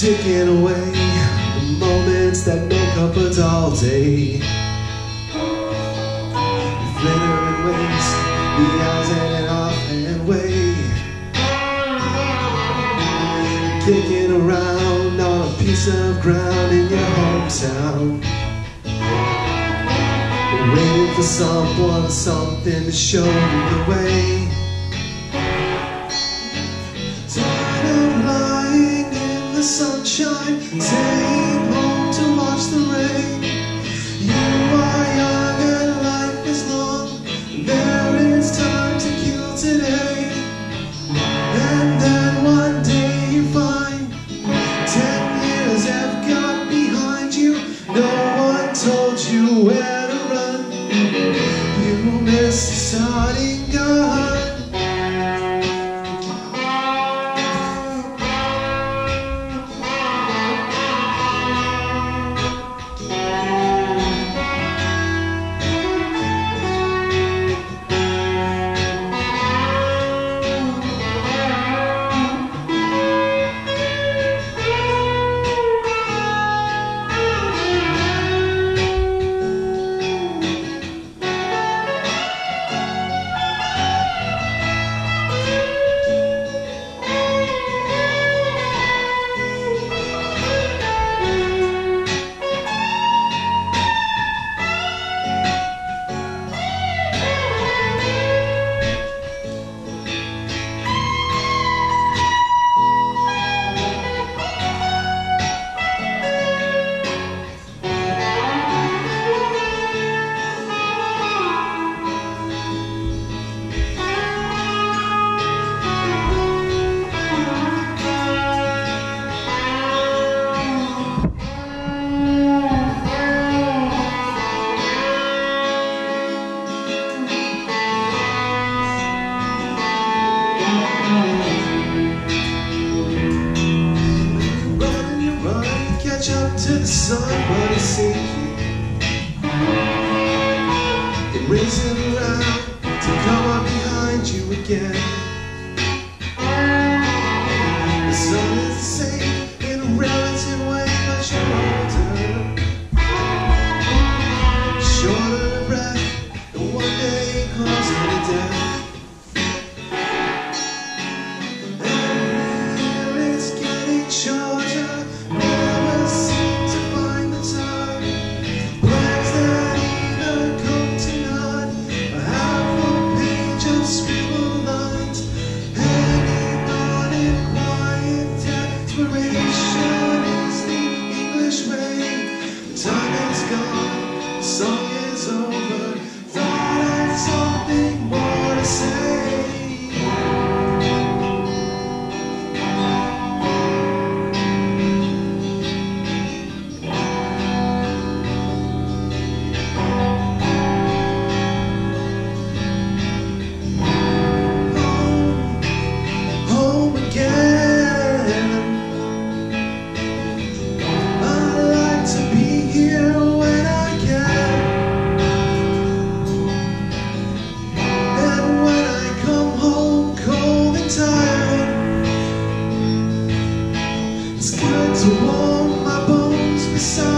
ticking away the moments that make up a dull day. Flittering waste, the hours hanging off and way. Kicking around on a piece of ground in your hometown. Waiting for someone, something to show you the way. sunshine. Take long to watch the rain. You are young and life is long. There is time to kill today. And then one day you find Ten years have got behind you. No one told you where to run. You missed starting gun You Run, you run, catch up to the sun, but it's sinking. It racing around to come up behind you again. The sun is the same in a relative way, but you're older. Shorter breath. warm my bones beside